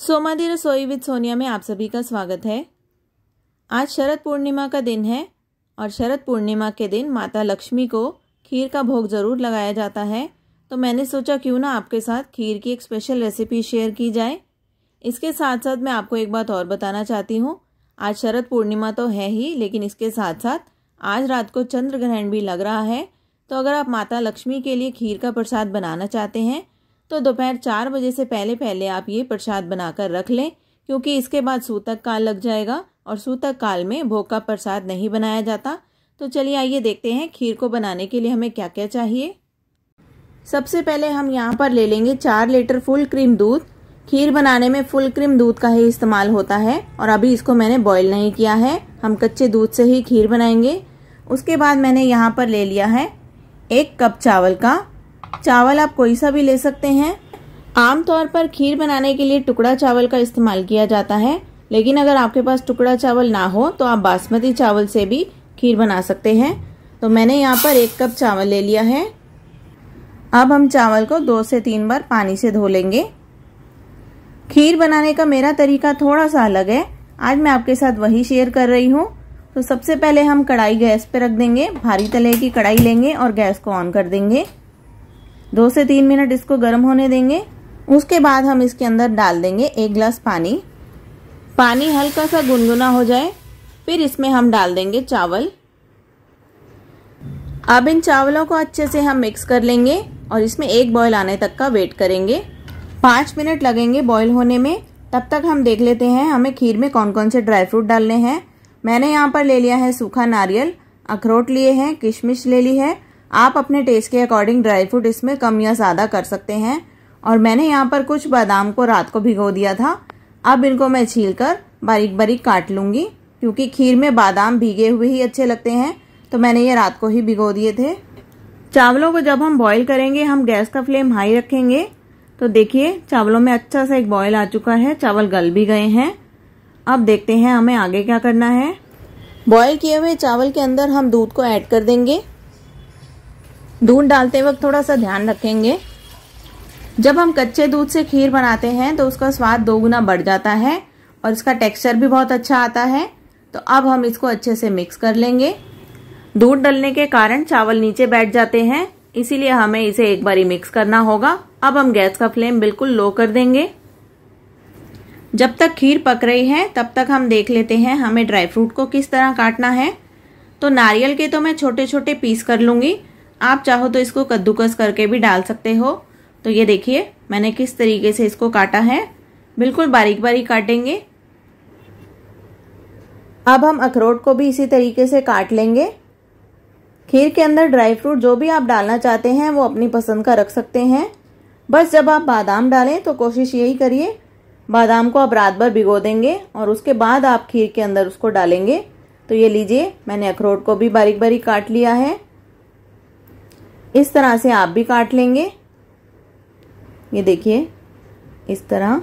सोमादी रसोई विद सोनिया में आप सभी का स्वागत है। आज शरद पूर्णिमा का दिन है और शरद पूर्णिमा के दिन माता लक्ष्मी को खीर का भोग ज़रूर लगाया जाता है। तो मैंने सोचा क्यों ना आपके साथ खीर की एक स्पेशल रेसिपी शेयर की जाए। इसके साथ साथ मैं आपको एक बात और बताना चाहती हूँ। आज शरद पूर्णिमा तो है ही, लेकिन इसके साथ साथ आज रात को चंद्र ग्रहण भी लग रहा है तो अगर आप माता लक्ष्मी के लिए खीर का प्रसाद बनाना चाहते हैं तो दोपहर चार बजे से पहले पहले आप ये प्रसाद बनाकर रख लें, क्योंकि इसके बाद सूतक काल लग जाएगा और सूतक काल में भोग का प्रसाद नहीं बनाया जाता। तो चलिए आइए देखते हैं खीर को बनाने के लिए हमें क्या क्या चाहिए। सबसे पहले हम यहाँ पर ले लेंगे चार लीटर फुल क्रीम दूध। खीर बनाने में फुल क्रीम दूध का ही इस्तेमाल होता है, और अभी इसको मैंने बॉईल नहीं किया है। हम कच्चे दूध से ही खीर बनाएँगे। उसके बाद मैंने यहाँ पर ले लिया है एक कप चावल का। चावल आप कोई सा भी ले सकते हैं। आमतौर पर खीर बनाने के लिए टुकड़ा चावल का इस्तेमाल किया जाता है। लेकिन अगर आपके पास टुकड़ा चावल ना हो तो आप बासमती चावल से भी खीर बना सकते हैं। तो मैंने यहाँ पर एक कप चावल ले लिया है। अब हम चावल को दो से तीन बार पानी से धो लेंगे। खीर बनाने का मेरा तरीका थोड़ा सा अलग है। आज मैं आपके साथ वही शेयर कर रही हूँ। तो सबसे पहले हम कढ़ाई गैस पे रख देंगे। भारी तले की कढ़ाई लेंगे और गैस को ऑन कर देंगे। दो से तीन मिनट इसको गर्म होने देंगे। उसके बाद हम इसके अंदर डाल देंगे एक गिलास पानी। पानी हल्का सा गुनगुना हो जाए, फिर इसमें हम डाल देंगे चावल। अब इन चावलों को अच्छे से हम मिक्स कर लेंगे और इसमें एक बॉयल आने तक का वेट करेंगे। पाँच मिनट लगेंगे बॉयल होने में। तब तक हम देख लेते हैं, हमें खीर में कौन कौन से ड्राई फ्रूट डालने हैं। मैंने यहाँ पर ले लिया है सूखा नारियल, अखरोट लिए हैं, किशमिश ले ली है। आप अपने टेस्ट के अकॉर्डिंग ड्राई फ्रूट इसमें कम या ज़्यादा कर सकते हैं। और मैंने यहाँ पर कुछ बादाम को रात को भिगो दिया था। अब इनको मैं छील कर बारीक बारीक काट लूँगी, क्योंकि खीर में बादाम भीगे हुए ही अच्छे लगते हैं तो मैंने ये रात को ही भिगो दिए थे। चावलों को जब हम बॉईल करेंगे, हम गैस का फ्लेम हाई रखेंगे तो देखिए, चावलों में अच्छा सा एक बॉयल आ चुका है, चावल गल भी गए हैं। अब देखते हैं हमें आगे क्या करना है। बॉईल किए हुए चावल के अंदर हम दूध को ऐड कर देंगे। दूध डालते वक्त थोड़ा सा ध्यान रखेंगे। जब हम कच्चे दूध से खीर बनाते हैं तो उसका स्वाद दो गुना बढ़ जाता है और इसका टेक्सचर भी बहुत अच्छा आता है। तो अब हम इसको अच्छे से मिक्स कर लेंगे। दूध डलने के कारण चावल नीचे बैठ जाते हैं, इसीलिए हमें इसे एक बारी मिक्स करना होगा। अब हम गैस का फ्लेम बिल्कुल लो कर देंगे। जब तक खीर पक रही है, तब तक हम देख लेते हैं हमें ड्राई फ्रूट को किस तरह काटना है। तो नारियल के तो मैं छोटे छोटे पीस कर लूँगी। आप चाहो तो इसको कद्दूकस करके भी डाल सकते हो। तो ये देखिए, मैंने किस तरीके से इसको काटा है। बिल्कुल बारीक बारीक काटेंगे। अब हम अखरोट को भी इसी तरीके से काट लेंगे। खीर के अंदर ड्राई फ्रूट जो भी आप डालना चाहते हैं, वो अपनी पसंद का रख सकते हैं। बस जब आप बादाम डालें तो कोशिश यही करिए बादाम को आप रात भर भिगो देंगे और उसके बाद आप खीर के अंदर उसको डालेंगे। तो ये लीजिए, मैंने अखरोट को भी बारीक बारीक काट लिया है। इस तरह से आप भी काट लेंगे। ये देखिए, इस तरह।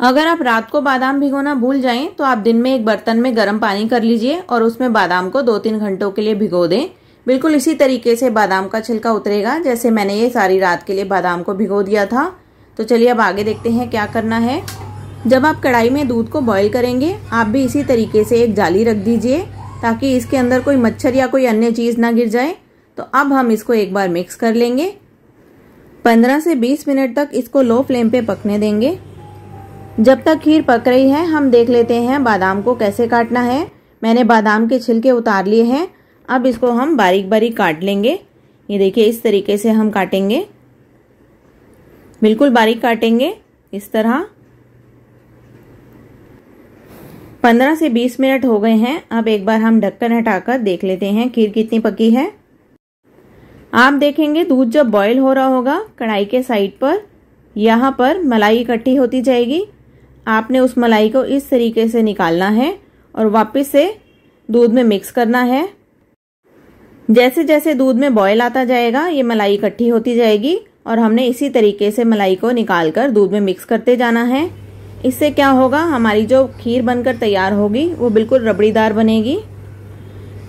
अगर आप रात को बादाम भिगोना भूल जाएँ तो आप दिन में एक बर्तन में गर्म पानी कर लीजिए और उसमें बादाम को दो तीन घंटों के लिए भिगो दें। बिल्कुल इसी तरीके से बादाम का छिलका उतरेगा, जैसे मैंने ये सारी रात के लिए बादाम को भिगो दिया था। तो चलिए अब आगे देखते हैं क्या करना है। जब आप कढ़ाई में दूध को बॉईल करेंगे, आप भी इसी तरीके से एक जाली रख दीजिए, ताकि इसके अंदर कोई मच्छर या कोई अन्य चीज़ ना गिर जाए। तो अब हम इसको एक बार मिक्स कर लेंगे। 15 से 20 मिनट तक इसको लो फ्लेम पे पकने देंगे। जब तक खीर पक रही है, हम देख लेते हैं बादाम को कैसे काटना है। मैंने बादाम के छिलके उतार लिए हैं। अब इसको हम बारीक बारीक काट लेंगे। ये देखिए, इस तरीके से हम काटेंगे। बिल्कुल बारीक काटेंगे, इस तरह। पंद्रह से बीस मिनट हो गए हैं। अब एक बार हम ढक्कन हटाकर देख लेते हैं खीर कितनी पकी है। आप देखेंगे, दूध जब बॉईल हो रहा होगा, कढ़ाई के साइड पर, यहाँ पर मलाई इकट्ठी होती जाएगी। आपने उस मलाई को इस तरीके से निकालना है और वापस से दूध में मिक्स करना है। जैसे जैसे दूध में बॉयल आता जाएगा, ये मलाई इकट्ठी होती जाएगी और हमने इसी तरीके से मलाई को निकाल कर दूध में मिक्स करते जाना है। इससे क्या होगा, हमारी जो खीर बनकर तैयार होगी, वो बिल्कुल रबड़ीदार बनेगी।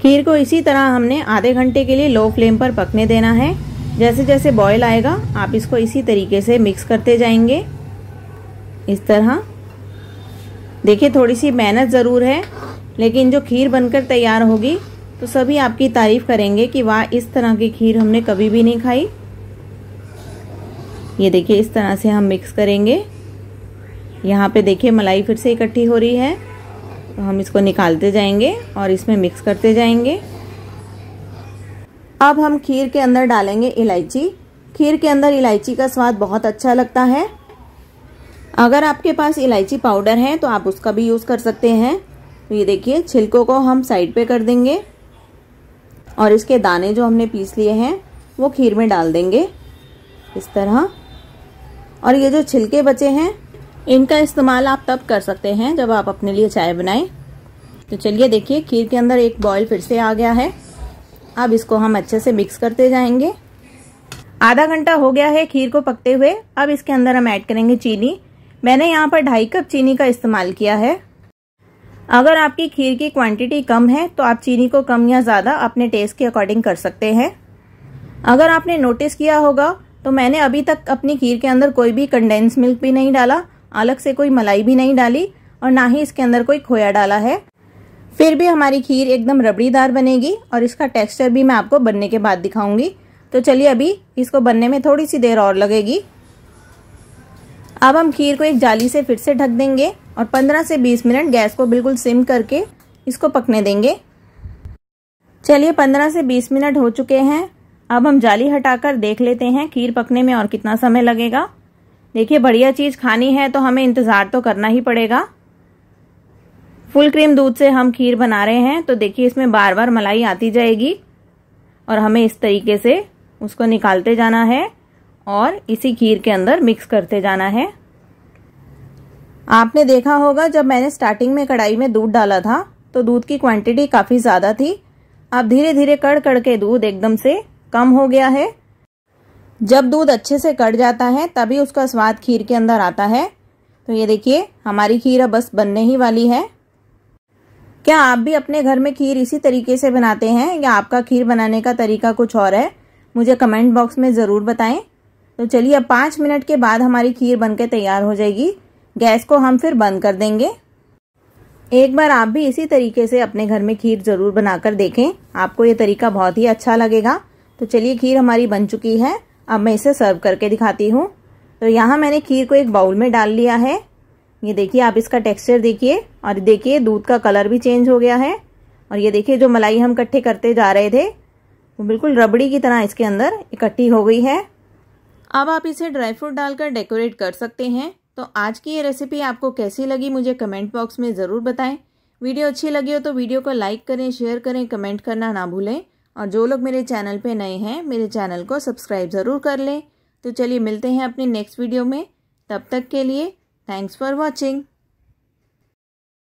खीर को इसी तरह हमने आधे घंटे के लिए लो फ्लेम पर पकने देना है। जैसे जैसे बॉयल आएगा, आप इसको इसी तरीके से मिक्स करते जाएँगे। इस तरह। देखिए, थोड़ी सी मेहनत ज़रूर है, लेकिन जो खीर बनकर तैयार होगी तो सभी आपकी तारीफ़ करेंगे कि वाह, इस तरह की खीर हमने कभी भी नहीं खाई। ये देखिए, इस तरह से हम मिक्स करेंगे। यहाँ पे देखिए, मलाई फिर से इकट्ठी हो रही है। तो हम इसको निकालते जाएँगे और इसमें मिक्स करते जाएँगे। अब हम खीर के अंदर डालेंगे इलायची। खीर के अंदर इलायची का स्वाद बहुत अच्छा लगता है। अगर आपके पास इलायची पाउडर है तो आप उसका भी यूज़ कर सकते हैं। तो ये देखिए, छिलकों को हम साइड पे कर देंगे। और इसके दाने जो हमने पीस लिए हैं, वो खीर में डाल देंगे। इस तरह। और ये जो छिलके बचे हैं, इनका इस्तेमाल आप तब कर सकते हैं जब आप अपने लिए चाय बनाएँ। तो चलिए देखिए, खीर के अंदर एक बॉयल फिर से आ गया है। अब इसको हम अच्छे से मिक्स करते जाएँगे। आधा घंटा हो गया है खीर को पकते हुए। अब इसके अंदर हम ऐड करेंगे चीनी। मैंने यहाँ पर ढाई कप चीनी का इस्तेमाल किया है। अगर आपकी खीर की क्वांटिटी कम है तो आप चीनी को कम या ज़्यादा अपने टेस्ट के अकॉर्डिंग कर सकते हैं। अगर आपने नोटिस किया होगा तो मैंने अभी तक अपनी खीर के अंदर कोई भी कंडेंस मिल्क भी नहीं डाला, अलग से कोई मलाई भी नहीं डाली, और ना ही इसके अंदर कोई खोया डाला है। फिर भी हमारी खीर एकदम रबड़ीदार बनेगी, और इसका टेक्सचर भी मैं आपको बनने के बाद दिखाऊँगी। तो चलिए अभी इसको बनने में थोड़ी सी देर और लगेगी। अब हम खीर को एक जाली से फिर से ढक देंगे। और 15 से 20 मिनट गैस को बिल्कुल सिम करके इसको पकने देंगे। चलिए 15 से 20 मिनट हो चुके हैं। अब हम जाली हटाकर देख लेते हैं खीर पकने में और कितना समय लगेगा। देखिए, बढ़िया चीज़ खानी है तो हमें इंतज़ार तो करना ही पड़ेगा। फुल क्रीम दूध से हम खीर बना रहे हैं तो देखिए, इसमें बार बार मलाई आती जाएगी और हमें इस तरीके से उसको निकालते जाना है और इसी खीर के अंदर मिक्स करते जाना है। आपने देखा होगा, जब मैंने स्टार्टिंग में कढ़ाई में दूध डाला था तो दूध की क्वांटिटी काफ़ी ज़्यादा थी। अब धीरे धीरे कड़ कड़ के दूध एकदम से कम हो गया है। जब दूध अच्छे से कट जाता है, तभी उसका स्वाद खीर के अंदर आता है। तो ये देखिए, हमारी खीर अब बस बनने ही वाली है। क्या आप भी अपने घर में खीर इसी तरीके से बनाते हैं, या आपका खीर बनाने का तरीका कुछ और है? मुझे कमेंट बॉक्स में ज़रूर बताएँ। तो चलिए, अब पाँच मिनट के बाद हमारी खीर बनके तैयार हो जाएगी। गैस को हम फिर बंद कर देंगे। एक बार आप भी इसी तरीके से अपने घर में खीर ज़रूर बनाकर देखें। आपको ये तरीका बहुत ही अच्छा लगेगा। तो चलिए, खीर हमारी बन चुकी है। अब मैं इसे सर्व करके दिखाती हूँ। तो यहाँ मैंने खीर को एक बाउल में डाल लिया है। ये देखिए, आप इसका टेक्सचर देखिए और देखिए, दूध का कलर भी चेंज हो गया है। और ये देखिए, जो मलाई हम इकट्ठे करते जा रहे थे, वो बिल्कुल रबड़ी की तरह इसके अंदर इकट्ठी हो गई है। अब आप इसे ड्राई फ्रूट डालकर डेकोरेट कर सकते हैं। तो आज की ये रेसिपी आपको कैसी लगी मुझे कमेंट बॉक्स में ज़रूर बताएँ। वीडियो अच्छी लगी हो तो वीडियो को लाइक करें शेयर करें कमेंट करना ना भूलें। और जो लोग मेरे चैनल पे नए हैं, मेरे चैनल को सब्सक्राइब ज़रूर कर लें। तो चलिए मिलते हैं अपने नेक्स्ट वीडियो में। तब तक के लिए थैंक्स फॉर वॉचिंग